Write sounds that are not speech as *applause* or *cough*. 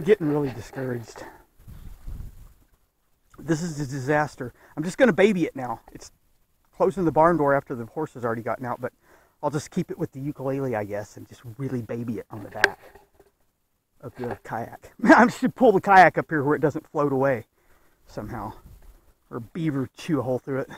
I'm getting really discouraged. This is a disaster. I'm just going to baby it now. It's closing the barn door after the horse has already gotten out, but I'll just keep it with the ukulele, I guess, and just really baby it on the back of the kayak. *laughs* I should pull the kayak up here where it doesn't float away somehow. Or beaver chew a hole through it.